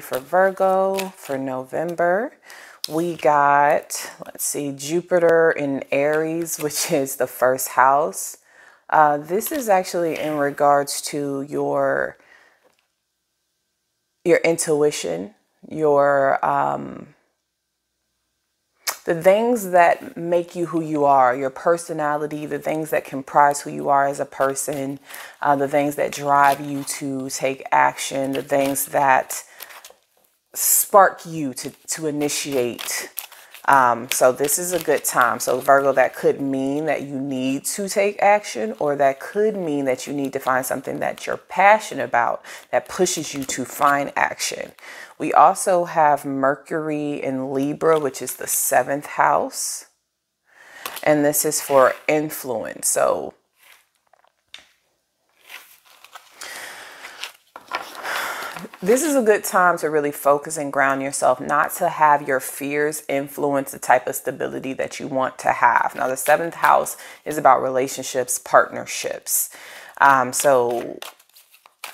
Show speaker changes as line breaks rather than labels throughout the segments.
for Virgo for November. We got, let's see, Jupiter in Aries, which is the first house. Uh, this is actually in regards to your your intuition, your um, the things that make you who you are, your personality, the things that comprise who you are as a person, uh, the things that drive you to take action, the things that spark you to, to initiate. Um, so this is a good time. So Virgo, that could mean that you need to take action or that could mean that you need to find something that you're passionate about that pushes you to find action. We also have Mercury in Libra, which is the seventh house. And this is for influence. So this is a good time to really focus and ground yourself, not to have your fears influence the type of stability that you want to have. Now, the seventh house is about relationships, partnerships. Um, so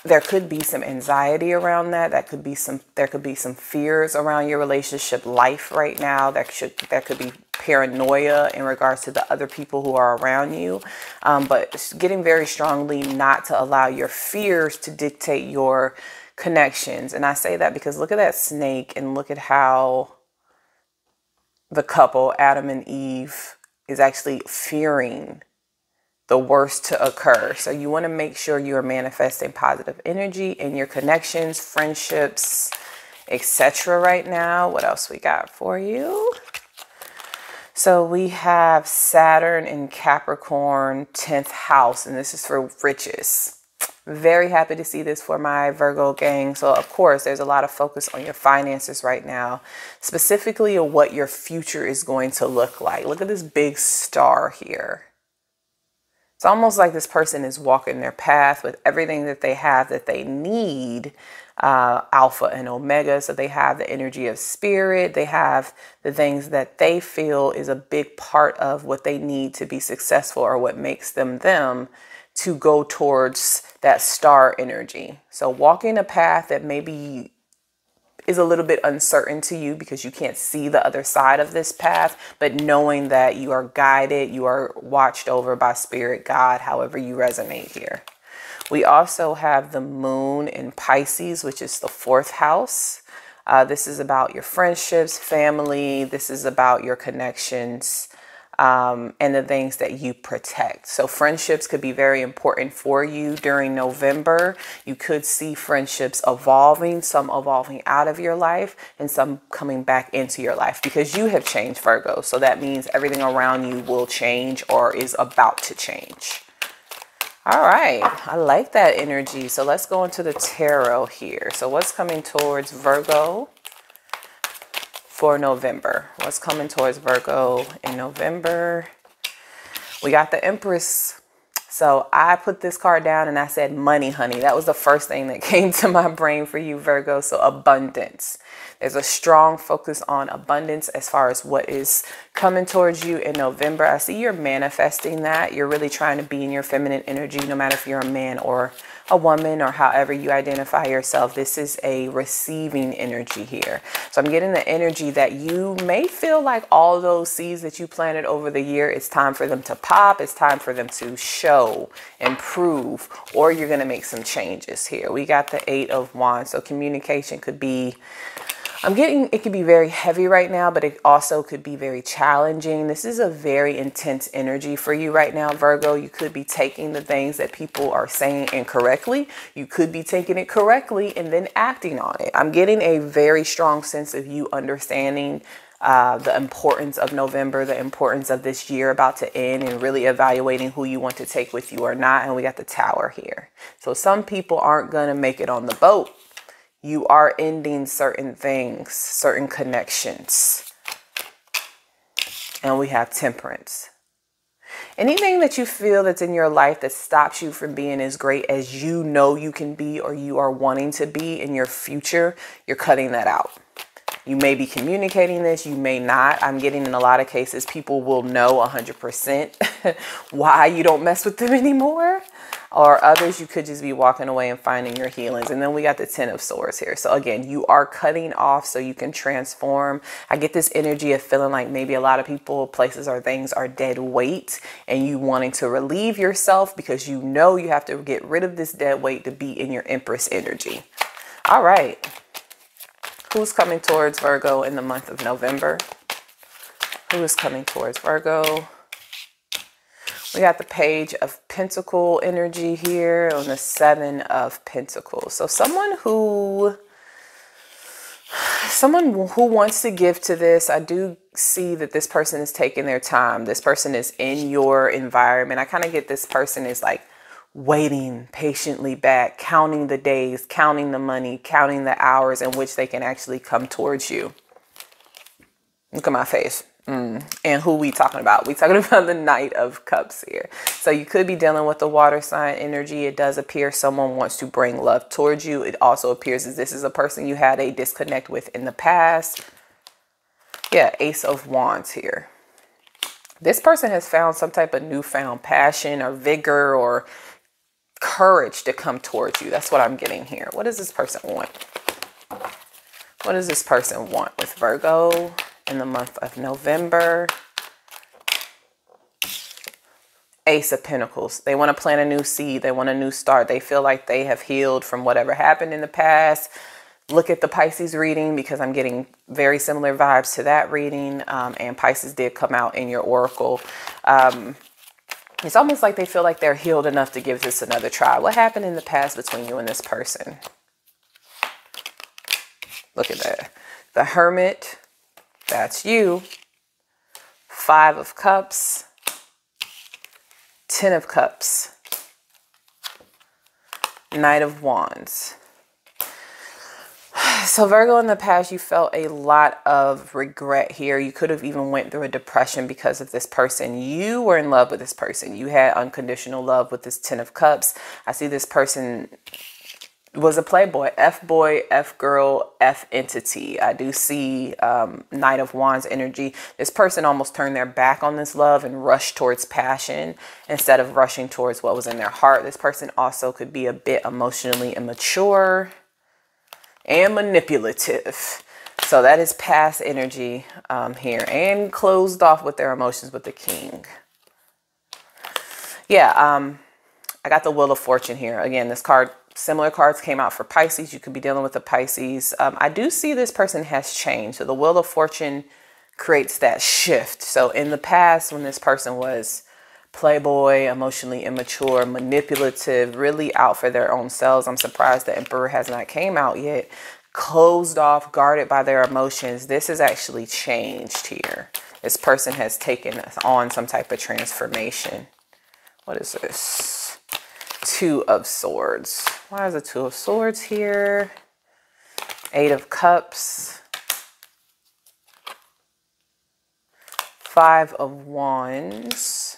there could be some anxiety around that. That could be some. There could be some fears around your relationship life right now. That should. There could be paranoia in regards to the other people who are around you. Um, but getting very strongly not to allow your fears to dictate your connections. And I say that because look at that snake and look at how the couple, Adam and Eve, is actually fearing the worst to occur. So you want to make sure you are manifesting positive energy in your connections, friendships, etc. right now. What else we got for you? So we have Saturn in Capricorn, 10th house, and this is for riches. Very happy to see this for my Virgo gang. So, of course, there's a lot of focus on your finances right now, specifically what your future is going to look like. Look at this big star here. It's almost like this person is walking their path with everything that they have that they need uh, alpha and omega. So they have the energy of spirit, they have the things that they feel is a big part of what they need to be successful or what makes them them to go towards that star energy. So walking a path that maybe is a little bit uncertain to you because you can't see the other side of this path, but knowing that you are guided, you are watched over by spirit, God, however you resonate here. We also have the moon in Pisces, which is the fourth house. Uh, this is about your friendships, family. This is about your connections um, and the things that you protect. So, friendships could be very important for you during November. You could see friendships evolving, some evolving out of your life, and some coming back into your life because you have changed, Virgo. So, that means everything around you will change or is about to change. All right, I like that energy. So, let's go into the tarot here. So, what's coming towards Virgo? For November. What's coming towards Virgo in November? We got the Empress. So I put this card down and I said, money, honey. That was the first thing that came to my brain for you, Virgo. So abundance. There's a strong focus on abundance as far as what is coming towards you in November. I see you're manifesting that. You're really trying to be in your feminine energy, no matter if you're a man or a woman or however you identify yourself. This is a receiving energy here. So I'm getting the energy that you may feel like all those seeds that you planted over the year, it's time for them to pop. It's time for them to show, improve, or you're going to make some changes here. We got the eight of wands. So communication could be I'm getting it could be very heavy right now, but it also could be very challenging. This is a very intense energy for you right now, Virgo. You could be taking the things that people are saying incorrectly. You could be taking it correctly and then acting on it. I'm getting a very strong sense of you understanding uh, the importance of November, the importance of this year about to end, and really evaluating who you want to take with you or not. And we got the tower here. So some people aren't going to make it on the boat you are ending certain things, certain connections. And we have temperance. Anything that you feel that's in your life that stops you from being as great as you know you can be or you are wanting to be in your future, you're cutting that out. You may be communicating this, you may not. I'm getting in a lot of cases, people will know 100% why you don't mess with them anymore or others you could just be walking away and finding your healings. And then we got the ten of swords here. So again you are cutting off so you can transform. I get this energy of feeling like maybe a lot of people places or things are dead weight and you wanting to relieve yourself because you know you have to get rid of this dead weight to be in your empress energy. All right who's coming towards virgo in the month of november who is coming towards virgo we got the page of pentacle energy here on the seven of pentacles. So someone who someone who wants to give to this, I do see that this person is taking their time. This person is in your environment. I kind of get this person is like waiting patiently back, counting the days, counting the money, counting the hours in which they can actually come towards you. Look at my face. Mm. And who we talking about? We talking about the Knight of Cups here. So you could be dealing with the water sign energy. It does appear someone wants to bring love towards you. It also appears as this is a person you had a disconnect with in the past. Yeah, Ace of Wands here. This person has found some type of newfound passion or vigor or courage to come towards you. That's what I'm getting here. What does this person want? What does this person want with Virgo? in the month of November. Ace of Pentacles. They want to plant a new seed. They want a new start. They feel like they have healed from whatever happened in the past. Look at the Pisces reading because I'm getting very similar vibes to that reading. Um, and Pisces did come out in your oracle. Um, it's almost like they feel like they're healed enough to give this another try. What happened in the past between you and this person? Look at that. The Hermit, that's you. Five of Cups. Ten of Cups. Knight of Wands. So Virgo, in the past, you felt a lot of regret here. You could have even went through a depression because of this person. You were in love with this person. You had unconditional love with this Ten of Cups. I see this person was a playboy, F boy, F girl, F entity. I do see um, Knight of Wands energy. This person almost turned their back on this love and rushed towards passion instead of rushing towards what was in their heart. This person also could be a bit emotionally immature and manipulative. So that is past energy um, here and closed off with their emotions with the king. Yeah, um, I got the Wheel of Fortune here. Again, this card Similar cards came out for Pisces. You could be dealing with a Pisces. Um, I do see this person has changed. So the Wheel of Fortune creates that shift. So in the past, when this person was playboy, emotionally immature, manipulative, really out for their own selves, I'm surprised the Emperor has not came out yet. Closed off, guarded by their emotions. This has actually changed here. This person has taken on some type of transformation. What is this? Two of Swords. Why is the Two of Swords here? Eight of Cups. Five of Wands.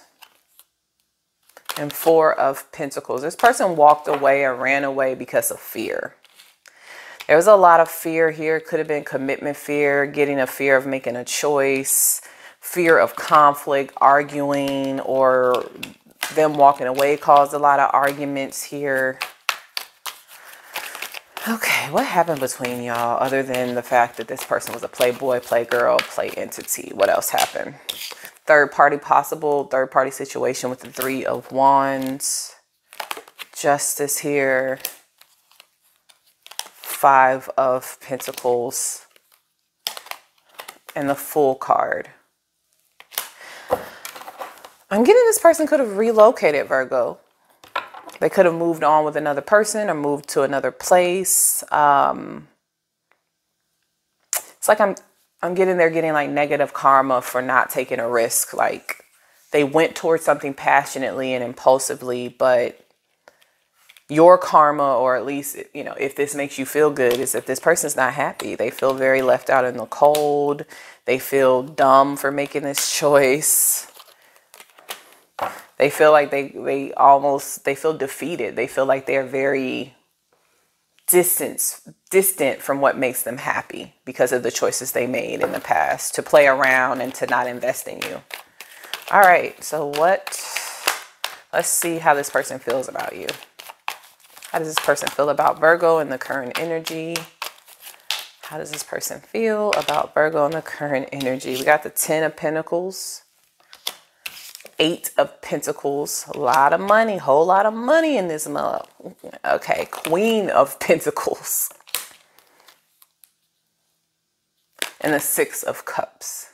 And Four of Pentacles. This person walked away or ran away because of fear. There was a lot of fear here. Could have been commitment fear, getting a fear of making a choice, fear of conflict, arguing, or them walking away caused a lot of arguments here. Okay, what happened between y'all other than the fact that this person was a playboy, playgirl, play entity? What else happened? Third party possible, third party situation with the three of wands. Justice here. Five of pentacles. And the Fool card. I'm getting this person could have relocated Virgo. They could have moved on with another person or moved to another place. Um, it's like I'm I'm getting there getting like negative karma for not taking a risk. Like they went towards something passionately and impulsively, but your karma, or at least, you know, if this makes you feel good, is that this person's not happy. They feel very left out in the cold. They feel dumb for making this choice. They feel like they, they almost, they feel defeated. They feel like they're very distance distant from what makes them happy because of the choices they made in the past to play around and to not invest in you. All right, so what let's see how this person feels about you. How does this person feel about Virgo and the current energy? How does this person feel about Virgo and the current energy? We got the 10 of Pentacles, Eight of Pentacles, a lot of money, whole lot of money in this month. Okay, Queen of Pentacles. And the Six of Cups.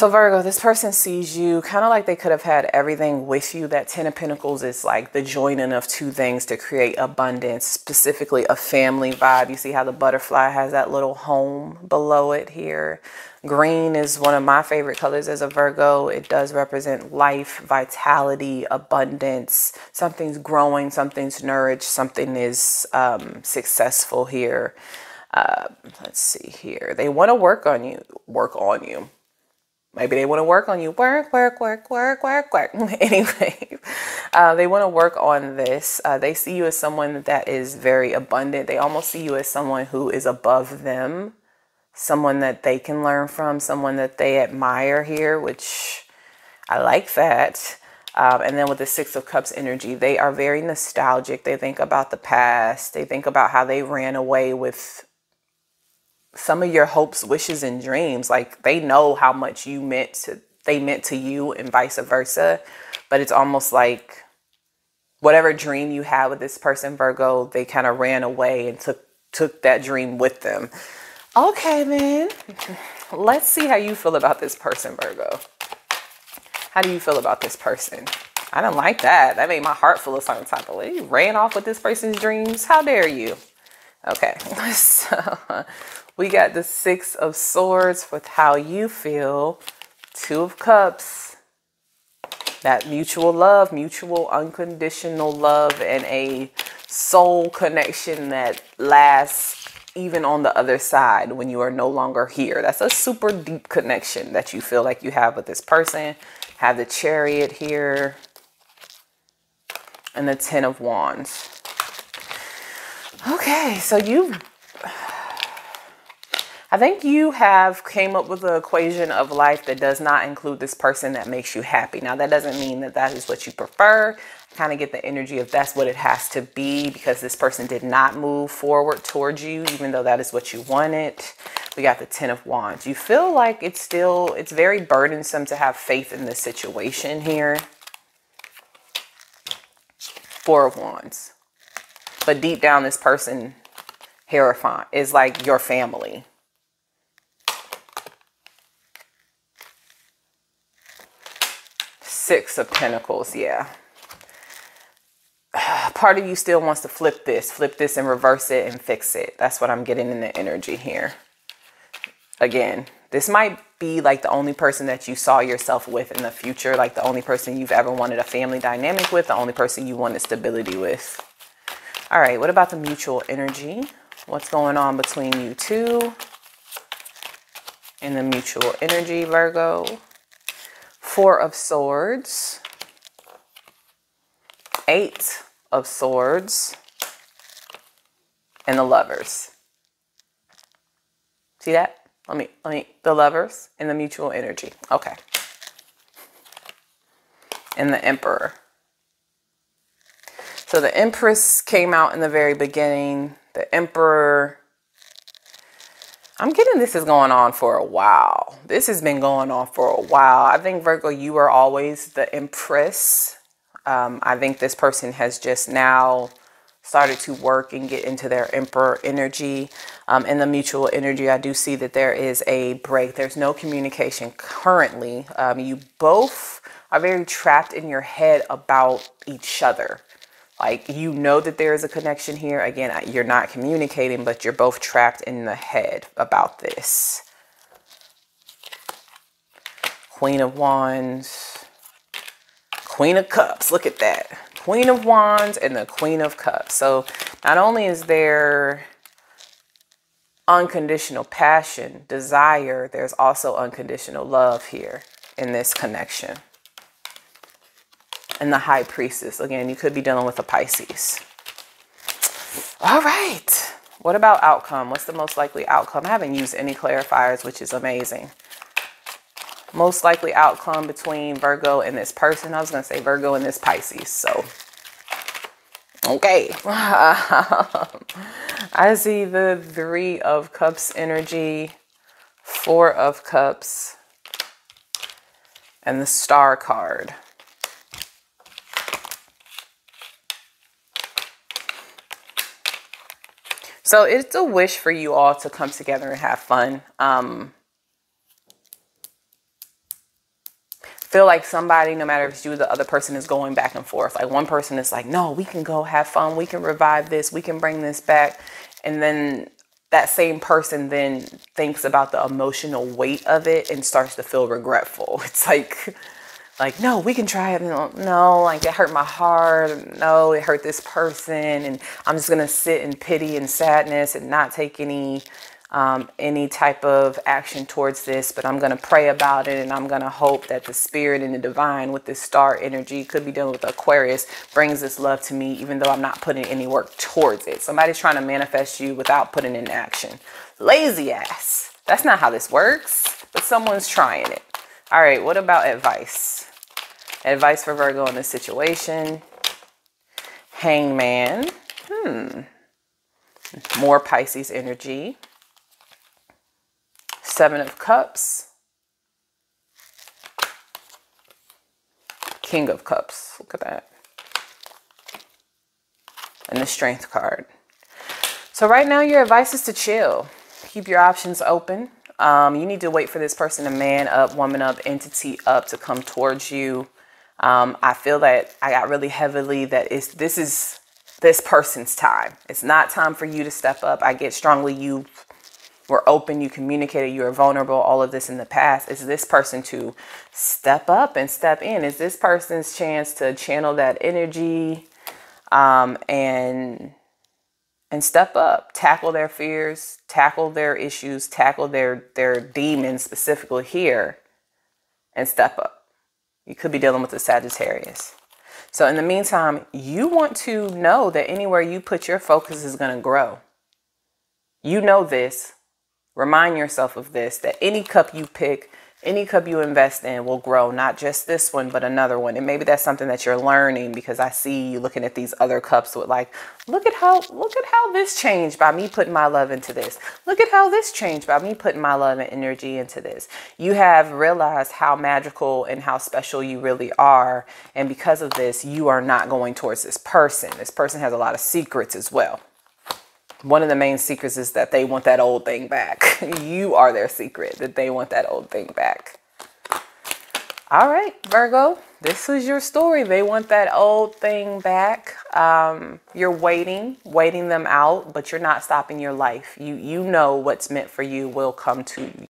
So Virgo, this person sees you kind of like they could have had everything with you. That Ten of Pentacles is like the joining of two things to create abundance, specifically a family vibe. You see how the butterfly has that little home below it here. Green is one of my favorite colors as a Virgo. It does represent life, vitality, abundance. Something's growing, something's nourished, something is um, successful here. Uh, let's see here. They want to work on you, work on you Maybe they want to work on you. Work, work, work, work, work, work. anyway, uh, they want to work on this. Uh, they see you as someone that is very abundant. They almost see you as someone who is above them, someone that they can learn from, someone that they admire here, which I like that. Um, and then with the Six of Cups energy, they are very nostalgic. They think about the past. They think about how they ran away with some of your hopes, wishes, and dreams. Like they know how much you meant to they meant to you and vice versa. But it's almost like whatever dream you had with this person, Virgo, they kind of ran away and took took that dream with them. Okay, man. Let's see how you feel about this person, Virgo. How do you feel about this person? I don't like that. That made my heart full a certain type of way. You ran off with this person's dreams. How dare you? Okay, so we got the Six of Swords with how you feel. Two of Cups. That mutual love, mutual unconditional love, and a soul connection that lasts even on the other side when you are no longer here. That's a super deep connection that you feel like you have with this person. Have the chariot here and the ten of wands. Okay, so you I think you have came up with an equation of life that does not include this person that makes you happy. Now, that doesn't mean that that is what you prefer. Kind of get the energy of that's what it has to be because this person did not move forward towards you, even though that is what you wanted. We got the Ten of Wands. You feel like it's still, it's very burdensome to have faith in this situation here. Four of Wands. But deep down, this person, Hierophant, is like your family Six of Pentacles, yeah. Part of you still wants to flip this, flip this and reverse it and fix it. That's what I'm getting in the energy here. Again, this might be like the only person that you saw yourself with in the future, like the only person you've ever wanted a family dynamic with, the only person you wanted stability with. All right, what about the mutual energy? What's going on between you two and the mutual energy, Virgo? Four of Swords, Eight of Swords, and the Lovers. See that? Let me, let me, the Lovers and the Mutual Energy. Okay. And the Emperor. So the Empress came out in the very beginning. The Emperor I'm getting this is going on for a while. This has been going on for a while. I think, Virgo, you are always the empress. Um, I think this person has just now started to work and get into their emperor energy. Um, in the mutual energy, I do see that there is a break. There's no communication currently. Um, you both are very trapped in your head about each other. Like you know that there is a connection here. Again, you're not communicating, but you're both trapped in the head about this. Queen of Wands, Queen of Cups. Look at that. Queen of Wands and the Queen of Cups. So not only is there unconditional passion, desire, there's also unconditional love here in this connection and the high priestess. Again, you could be dealing with a Pisces. All right. What about outcome? What's the most likely outcome? I haven't used any clarifiers, which is amazing. Most likely outcome between Virgo and this person. I was going to say Virgo and this Pisces. So, okay. I see the Three of Cups energy, Four of Cups, and the Star card. So it's a wish for you all to come together and have fun. Um, feel like somebody, no matter if it's you, the other person is going back and forth. Like one person is like, no, we can go have fun. We can revive this. We can bring this back. And then that same person then thinks about the emotional weight of it and starts to feel regretful. It's like, like, no, we can try it. No, like it hurt my heart. No, it hurt this person. And I'm just going to sit in pity and sadness and not take any um, any type of action towards this, but I'm going to pray about it and I'm going to hope that the spirit and the divine with this star energy could be dealing with Aquarius brings this love to me, even though I'm not putting any work towards it. Somebody's trying to manifest you without putting in action. Lazy ass. That's not how this works, but someone's trying it. All right, what about advice? Advice for Virgo in this situation. Hangman. Hmm. More Pisces energy. Seven of Cups. King of Cups. Look at that. And the Strength card. So right now your advice is to chill. Keep your options open. Um, you need to wait for this person to man up, woman up, entity up to come towards you. Um, I feel that I got really heavily that is this is this person's time. It's not time for you to step up. I get strongly you were open, you communicated, you were vulnerable, all of this in the past. Is this person to step up and step in? Is this person's chance to channel that energy um, and and step up, tackle their fears, tackle their issues, tackle their their demons specifically here, and step up. You could be dealing with a Sagittarius. So in the meantime, you want to know that anywhere you put your focus is going to grow. You know this. Remind yourself of this that any cup you pick, any cup you invest in will grow, not just this one, but another one. And maybe that's something that you're learning because I see you looking at these other cups with like, look at how, look at how this changed by me putting my love into this. Look at how this changed by me putting my love and energy into this. You have realized how magical and how special you really are. And because of this, you are not going towards this person. This person has a lot of secrets as well one of the main secrets is that they want that old thing back. you are their secret that they want that old thing back. All right, Virgo, this is your story. They want that old thing back. Um, you're waiting, waiting them out, but you're not stopping your life. You you know what's meant for you will come to